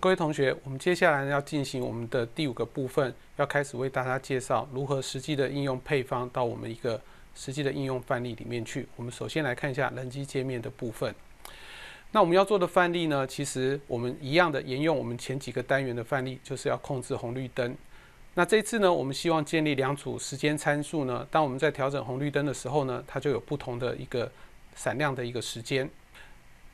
各位同学，我们接下来呢要进行我们的第五个部分，要开始为大家介绍如何实际的应用配方到我们一个实际的应用范例里面去。我们首先来看一下人机界面的部分。那我们要做的范例呢，其实我们一样的沿用我们前几个单元的范例，就是要控制红绿灯。那这次呢，我们希望建立两组时间参数呢，当我们在调整红绿灯的时候呢，它就有不同的一个闪亮的一个时间。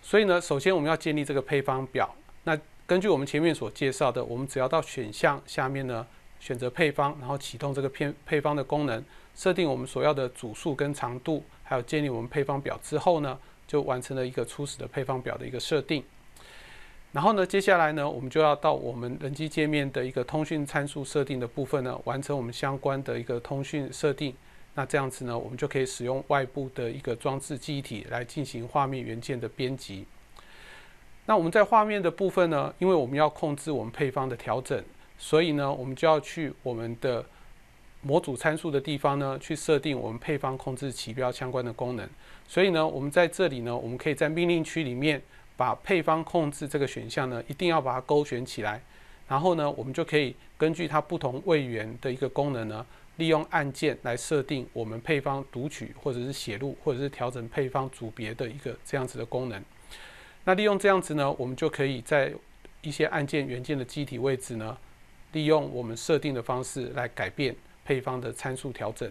所以呢，首先我们要建立这个配方表。那根据我们前面所介绍的，我们只要到选项下面呢，选择配方，然后启动这个配配方的功能，设定我们所要的组数跟长度，还有建立我们配方表之后呢，就完成了一个初始的配方表的一个设定。然后呢，接下来呢，我们就要到我们人机界面的一个通讯参数设定的部分呢，完成我们相关的一个通讯设定。那这样子呢，我们就可以使用外部的一个装置记忆体来进行画面元件的编辑。那我们在画面的部分呢，因为我们要控制我们配方的调整，所以呢，我们就要去我们的模组参数的地方呢，去设定我们配方控制起标相关的功能。所以呢，我们在这里呢，我们可以在命令区里面把配方控制这个选项呢，一定要把它勾选起来。然后呢，我们就可以根据它不同位元的一个功能呢，利用按键来设定我们配方读取或者是写入或者是调整配方组别的一个这样子的功能。那利用这样子呢，我们就可以在一些按键元件的机体位置呢，利用我们设定的方式来改变配方的参数调整。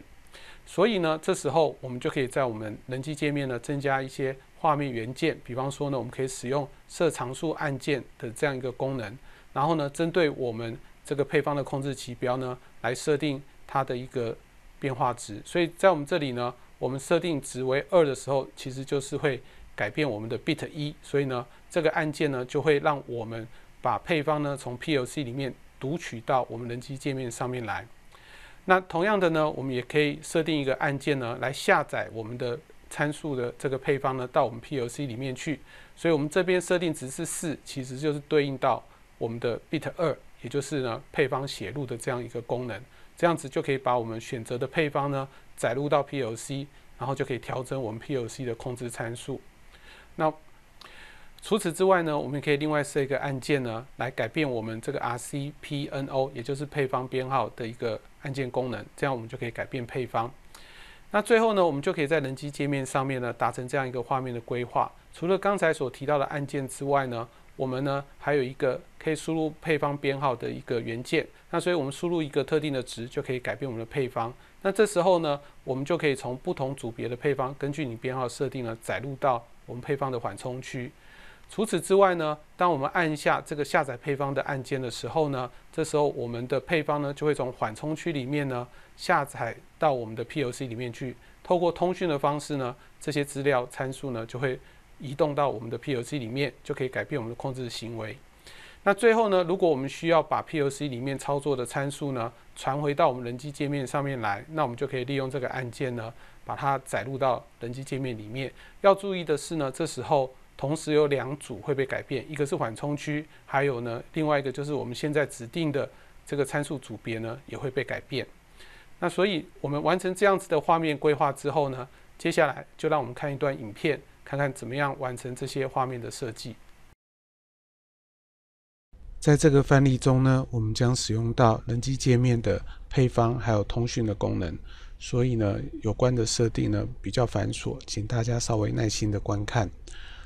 所以呢，这时候我们就可以在我们人机界面呢增加一些画面元件，比方说呢，我们可以使用设常数按键的这样一个功能，然后呢，针对我们这个配方的控制旗标呢，来设定它的一个变化值。所以在我们这里呢，我们设定值为二的时候，其实就是会。改变我们的 bit 一，所以呢，这个按键呢就会让我们把配方呢从 PLC 里面读取到我们人机界面上面来。那同样的呢，我们也可以设定一个按键呢来下载我们的参数的这个配方呢到我们 PLC 里面去。所以我们这边设定值是四，其实就是对应到我们的 bit 二，也就是呢配方写入的这样一个功能。这样子就可以把我们选择的配方呢载入到 PLC，然后就可以调整我们 PLC 的控制参数。那除此之外呢，我们可以另外设一个按键呢，来改变我们这个 RCPNO，也就是配方编号的一个按键功能。这样我们就可以改变配方。那最后呢，我们就可以在人机界面上面呢，达成这样一个画面的规划。除了刚才所提到的按键之外呢，我们呢还有一个可以输入配方编号的一个元件。那所以我们输入一个特定的值，就可以改变我们的配方。那这时候呢，我们就可以从不同组别的配方，根据你编号设定呢，载入到。我们配方的缓冲区。除此之外呢，当我们按下这个下载配方的按键的时候呢，这时候我们的配方呢就会从缓冲区里面呢下载到我们的 PLC 里面去。透过通讯的方式呢，这些资料参数呢就会移动到我们的 PLC 里面，就可以改变我们的控制行为。那最后呢，如果我们需要把 PLC 里面操作的参数呢传回到我们人机界面上面来，那我们就可以利用这个按键呢。把它载入到人机界面里面。要注意的是呢，这时候同时有两组会被改变，一个是缓冲区，还有呢另外一个就是我们现在指定的这个参数组别呢也会被改变。那所以我们完成这样子的画面规划之后呢，接下来就让我们看一段影片，看看怎么样完成这些画面的设计。在这个范例中呢，我们将使用到人机界面的配方还有通讯的功能。所以呢，有关的设定呢比较繁琐，请大家稍微耐心的观看。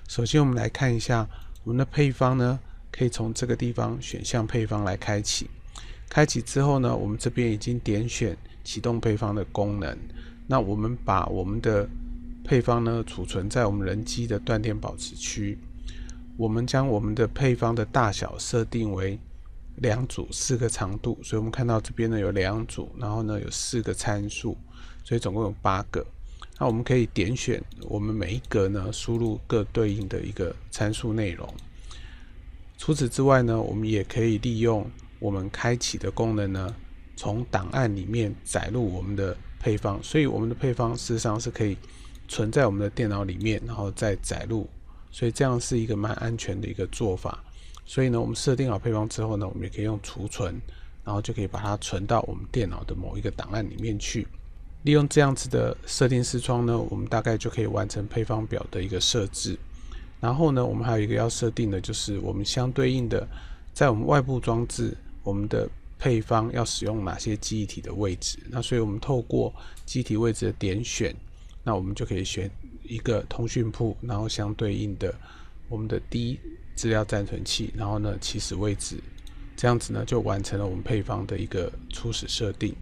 首先，我们来看一下我们的配方呢，可以从这个地方选项配方来开启。开启之后呢，我们这边已经点选启动配方的功能。那我们把我们的配方呢储存在我们人机的断电保持区。我们将我们的配方的大小设定为。两组四个长度，所以我们看到这边呢有两组，然后呢有四个参数，所以总共有八个。那我们可以点选我们每一格呢输入各对应的一个参数内容。除此之外呢，我们也可以利用我们开启的功能呢，从档案里面载入我们的配方。所以我们的配方事实上是可以存在我们的电脑里面，然后再载入。所以这样是一个蛮安全的一个做法。所以呢，我们设定好配方之后呢，我们也可以用储存，然后就可以把它存到我们电脑的某一个档案里面去。利用这样子的设定视窗呢，我们大概就可以完成配方表的一个设置。然后呢，我们还有一个要设定的，就是我们相对应的在我们外部装置，我们的配方要使用哪些记忆体的位置。那所以我们透过记忆体位置的点选，那我们就可以选一个通讯铺，然后相对应的我们的 D 资料暂存器，然后呢起始位置，这样子呢就完成了我们配方的一个初始设定。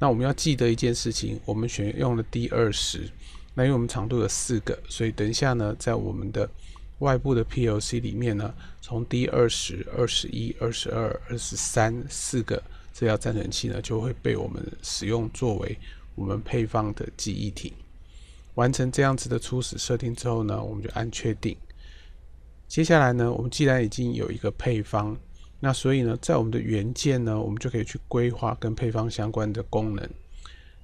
那我们要记得一件事情，我们选用了 D 二十，那因为我们长度有四个，所以等一下呢，在我们的外部的 PLC 里面呢，从 D 二十二十一、二十二、二十三四个这条暂存器呢，就会被我们使用作为我们配方的记忆体。完成这样子的初始设定之后呢，我们就按确定。接下来呢，我们既然已经有一个配方。那所以呢，在我们的元件呢，我们就可以去规划跟配方相关的功能。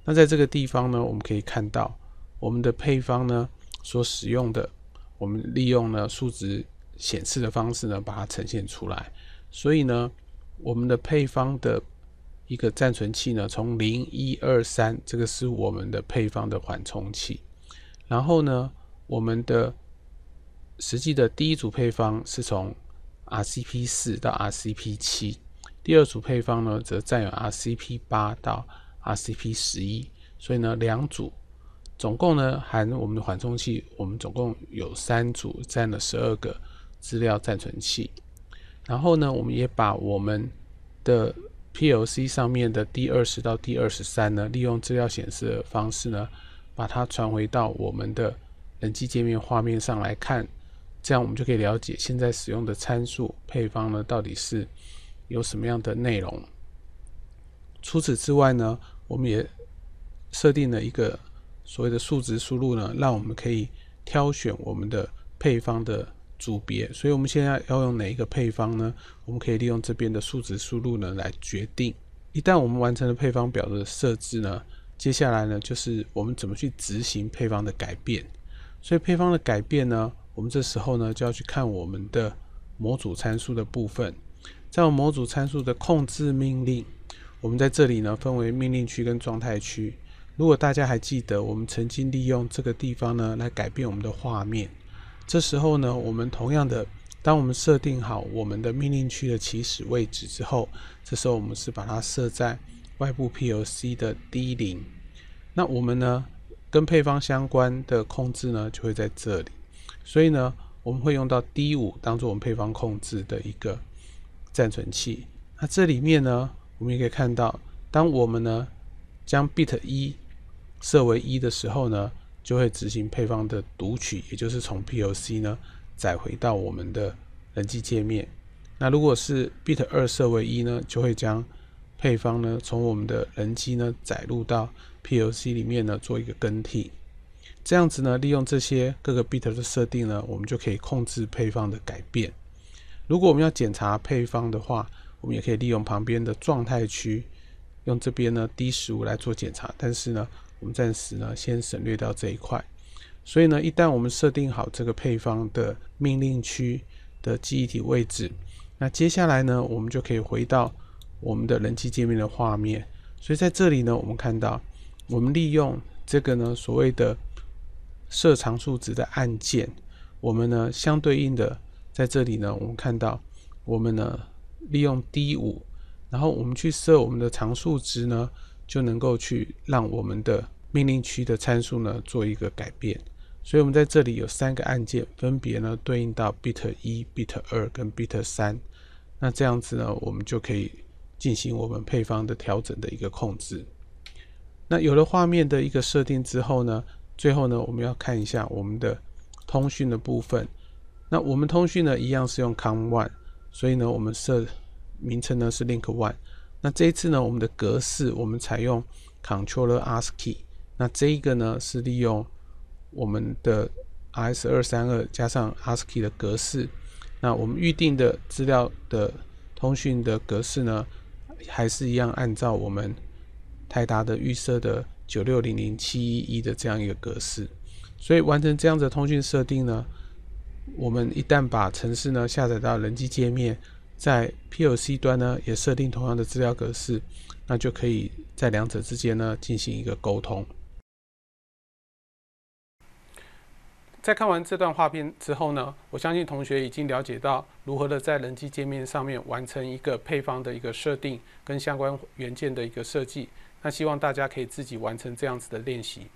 那在这个地方呢，我们可以看到我们的配方呢所使用的，我们利用呢数值显示的方式呢把它呈现出来。所以呢，我们的配方的一个暂存器呢，从零一二三，这个是我们的配方的缓冲器。然后呢，我们的实际的第一组配方是从。RCP 四到 RCP 七，第二组配方呢，则占有 RCP 八到 RCP 十一，所以呢，两组总共呢，含我们的缓冲器，我们总共有三组，占了十二个资料暂存器。然后呢，我们也把我们的 PLC 上面的第二十到第二十三呢，利用资料显示的方式呢，把它传回到我们的人机界面画面上来看。这样我们就可以了解现在使用的参数配方呢，到底是有什么样的内容。除此之外呢，我们也设定了一个所谓的数值输入呢，让我们可以挑选我们的配方的组别。所以我们现在要用哪一个配方呢？我们可以利用这边的数值输入呢来决定。一旦我们完成了配方表的设置呢，接下来呢就是我们怎么去执行配方的改变。所以配方的改变呢？我们这时候呢，就要去看我们的模组参数的部分。在我们模组参数的控制命令，我们在这里呢分为命令区跟状态区。如果大家还记得，我们曾经利用这个地方呢来改变我们的画面。这时候呢，我们同样的，当我们设定好我们的命令区的起始位置之后，这时候我们是把它设在外部 PLC 的 D 零。那我们呢，跟配方相关的控制呢，就会在这里。所以呢，我们会用到 D 五当做我们配方控制的一个暂存器。那这里面呢，我们也可以看到，当我们呢将 bit 一设为一的时候呢，就会执行配方的读取，也就是从 PLC 呢载回到我们的人机界面。那如果是 bit 二设为一呢，就会将配方呢从我们的人机呢载入到 PLC 里面呢做一个更替。这样子呢，利用这些各个 bit 的设定呢，我们就可以控制配方的改变。如果我们要检查配方的话，我们也可以利用旁边的状态区，用这边呢 D 十五来做检查。但是呢，我们暂时呢先省略掉这一块。所以呢，一旦我们设定好这个配方的命令区的记忆体位置，那接下来呢，我们就可以回到我们的人机界面的画面。所以在这里呢，我们看到我们利用这个呢所谓的设常数值的按键，我们呢相对应的在这里呢，我们看到我们呢利用 D 五，然后我们去设我们的常数值呢，就能够去让我们的命令区的参数呢做一个改变。所以，我们在这里有三个按键，分别呢对应到 bit 一、bit 二跟 bit 三。那这样子呢，我们就可以进行我们配方的调整的一个控制。那有了画面的一个设定之后呢？最后呢，我们要看一下我们的通讯的部分。那我们通讯呢，一样是用 COM one，所以呢，我们设名称呢是 Link one。那这一次呢，我们的格式我们采用 Controller ASCII。那这一个呢是利用我们的 RS 二三二加上 ASCII 的格式。那我们预定的资料的通讯的格式呢，还是一样按照我们泰达的预设的。九六零零七一一的这样一个格式。所以完成这样的通讯设定呢我们一旦把程式呢下载到人机界面在 plc 端呢也设定同样的资料格式那就可以在两者之间呢进行一个沟通。在看完这段画片之后呢我相信同学已经了解到如何的在人机界面上面完成一个配方的一个设定跟相关元件的一个设计那希望大家可以自己完成这样子的练习。